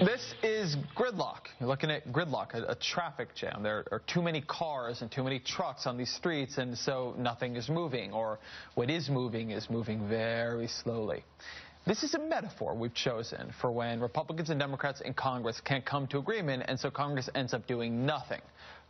This is gridlock. You're looking at gridlock, a, a, traffic jam. There are too many cars and too many trucks on these streets, and so nothing is moving, or what is moving is moving very slowly. This is a metaphor we've chosen for when Republicans and Democrats in Congress can't come to agreement, and so Congress ends up doing nothing.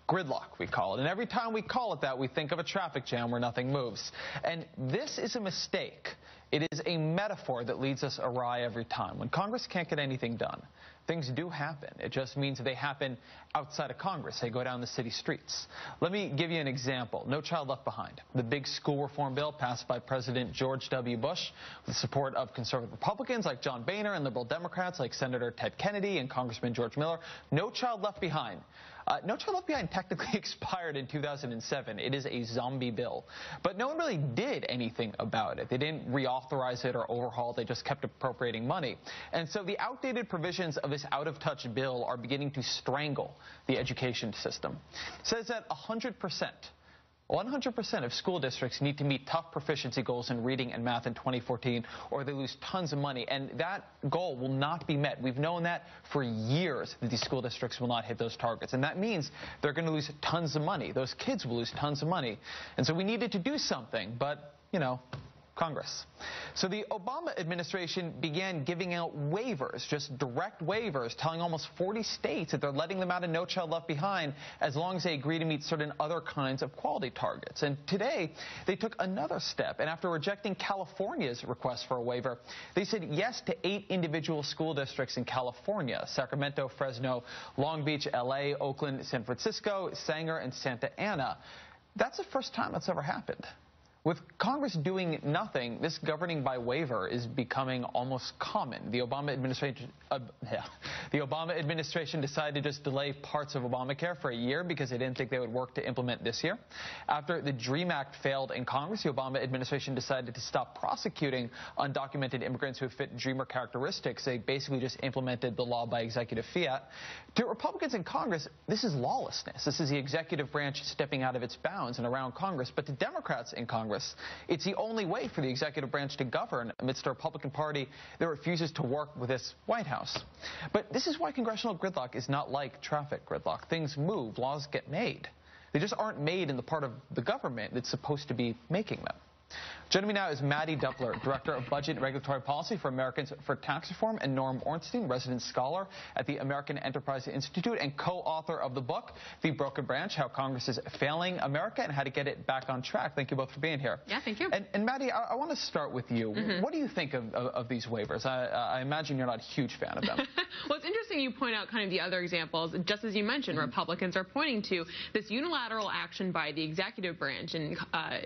Gridlock, we call it. And every time we call it that, we think of a traffic jam where nothing moves. And this is a mistake. It is a metaphor that leads us awry every time. When Congress can't get anything done, things do happen. It just means they happen outside of Congress. They go down the city streets. Let me give you an example. No Child Left Behind, the big school reform bill passed by President George W. Bush with the support of conservative Republicans like John Boehner and liberal Democrats like Senator Ted Kennedy and Congressman George Miller. No Child Left Behind. Uh, no Child Left Behind technically expired in 2007. It is a zombie bill. But no one really did anything about it. They didn't reauthorize it or overhaul. They just kept appropriating money. And so the outdated provisions of this out-of-touch bill are beginning to strangle the education system. It says that 100 percent 100% of school districts need to meet tough proficiency goals in reading and math in 2014 or they lose tons of money. And that goal will not be met. We've known that for years that these school districts will not hit those targets. And that means they're going to lose tons of money. Those kids will lose tons of money. And so we needed to do something. But, you know, Congress. So the Obama administration began giving out waivers, just direct waivers, telling almost 40 states that they're letting them out of No Child Left Behind as long as they agree to meet certain other kinds of quality targets. And today, they took another step. And after rejecting California's request for a waiver, they said yes to eight individual school districts in California Sacramento, Fresno, Long Beach, LA, Oakland, San Francisco, Sanger, and Santa Ana. That's the first time that's ever happened. With Congress doing nothing, this governing by waiver is becoming almost common. The Obama administration, uh, yeah, the Obama administration decided to just delay parts of Obamacare for a year because they didn't think they would work to implement this year. After the DREAM Act failed in Congress, the Obama administration decided to stop prosecuting undocumented immigrants who fit Dreamer characteristics. They basically just implemented the law by executive fiat. To Republicans in Congress, this is lawlessness. This is the executive branch stepping out of its bounds and around Congress. But to Democrats in Congress, Congress. It's the only way for the executive branch to govern amidst a Republican Party that refuses to work with this White House. But this is why congressional gridlock is not like traffic gridlock. Things move, laws get made. They just aren't made in the part of the government that's supposed to be making them. Joining me now is Mattie Duppler, Director of Budget and Regulatory Policy for Americans for Tax Reform, and Norm Ornstein, resident scholar at the American Enterprise Institute and co-author of the book, The Broken Branch, How Congress is Failing America and How to Get It Back on Track. Thank you both for being here. Yeah, thank you. And, and Maddie, I, I, want to start with you. Mm -hmm. What do you think of, of, of these waivers? I, I, imagine you're not a huge fan of them. well, it's interesting you point out kind of the other examples. Just as you mentioned, mm -hmm. Republicans are pointing to this unilateral action by the executive branch, and uh,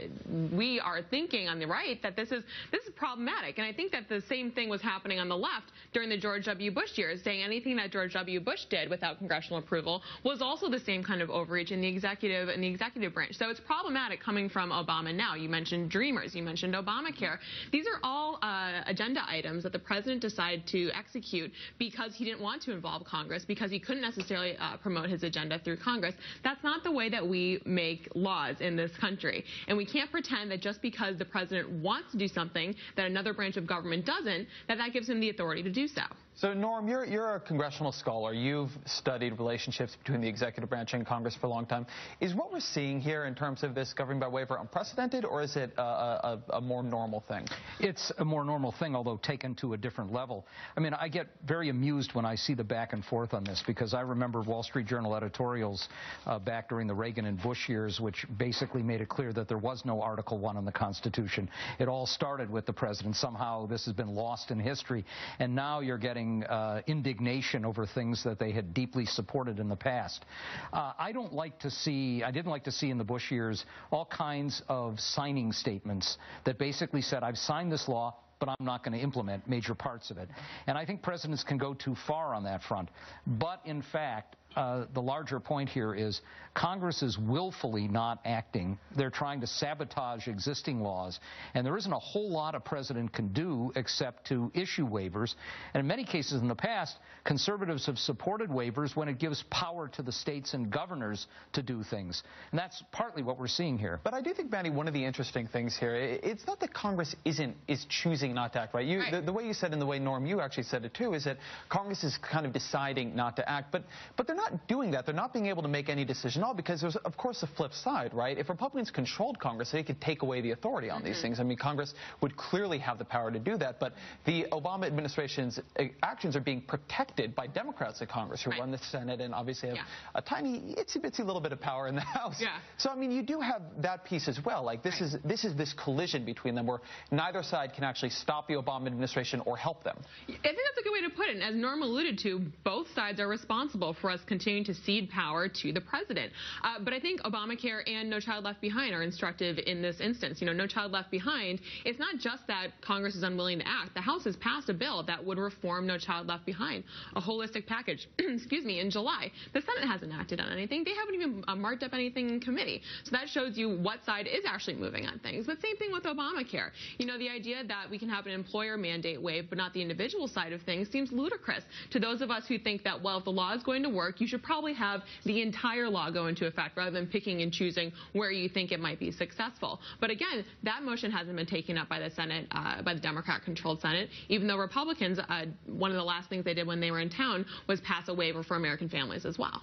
we are thinking on the right that this is this is problematic. And I think that the same thing was happening on the left during the George W. Bush years, saying anything that George W. Bush did without congressional approval was also the same kind of overreach in the executive and the executive branch. So it's problematic coming from Obama now. You mentioned Dreamers, you mentioned Obamacare. These are all uh, agenda items that the president decided to execute because he didn't want to involve Congress, because he couldn't necessarily uh, promote his agenda through Congress. That's not the way that we make laws in this country. And we can't pretend that just because the president wants to do something that another branch of government doesn't, that that gives him the authority to do so. So, Norm, you're, you're a congressional scholar. You've studied relationships between the executive branch and Congress for a long time. Is what we're seeing here in terms of this governing by waiver unprecedented, or is it a, a, a, more normal thing? It's a more normal thing, although taken to a different level. I mean, I get very amused when I see the back and forth on this because I remember Wall Street Journal editorials uh, back during the Reagan and Bush years, which basically made it clear that there was no Article 1 in the Constitution. It all started with the president. Somehow this has been lost in history, and now you're getting uh, indignation over things that they had deeply supported in the past. Uh, I don't like to see, I didn't like to see in the Bush years all kinds of signing statements that basically said, I've signed this law, but I'm not going to implement major parts of it. And I think presidents can go too far on that front. But in fact, uh, the larger point here is Congress is willfully not acting. They're trying to sabotage existing laws, and there isn't a whole lot a president can do except to issue waivers. And in many cases in the past, conservatives have supported waivers when it gives power to the states and governors to do things. And that's partly what we're seeing here. But I do think, Mattie, one of the interesting things here, it's not that Congress isn't is choosing not to act, right? You, Right. The, the way you said, and the way Norm, you actually said it too, is that Congress is kind of deciding not to act, but but they're not doing that. They're not being able to make any decision at all because there's, of course, a flip side, right? If Republicans controlled Congress, they could take away the authority on these things. I mean, Congress would clearly have the power to do that, but the Obama administration's uh, actions are being protected by Democrats in Congress who Right. run the Senate and obviously have Yeah. a tiny, itsy bitsy little bit of power in the House. Yeah. So I mean, you do have that piece as well. Like this Right. is this is this collision between them where neither side can actually stop the Obama administration or help them. I think that's a good way to put it. And as Norm alluded to, both sides are responsible for us continuing to cede power to the president. Uh, but I think Obamacare and No Child Left Behind are instructive in this instance. You know, No Child Left Behind, it's not just that Congress is unwilling to act. The House has passed a bill that would reform No Child Left Behind, a holistic package, excuse me, in July. The Senate hasn't acted on anything. They haven't even uh, marked up anything in committee. So that shows you what side is actually moving on things. But same thing with Obamacare. You know, the idea that we can have an employer mandate wave, but not the individual side of things seems ludicrous to those of us who think that, well, if the law is going to work, you should probably have the entire law go into effect rather than picking and choosing where you think it might be successful. But again, that motion hasn't been taken up by the Senate, uh, by the Democrat-controlled Senate, even though Republicans, uh, one of the last things they did when they were in town was pass a waiver for American families as well.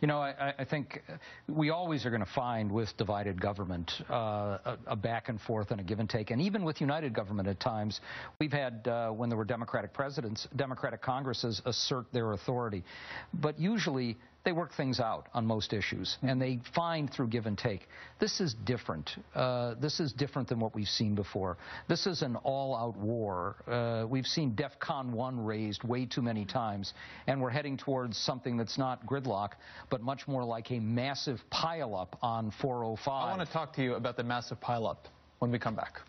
You know, I, I think we always are going to find with divided government uh, a, a back and forth and a give and take. And even with united government at times, we've had, uh, when there were Democratic presidents, Democratic Congresses assert their authority. But usually, they work things out on most issues, and they find through give and take. This is different. Uh, this is different than what we've seen before. This is an all-out war. Uh, we've seen DEFCON 1 raised way too many times, and we're heading towards something that's not gridlock, but much more like a massive pileup on 405. I want to talk to you about the massive pileup when we come back.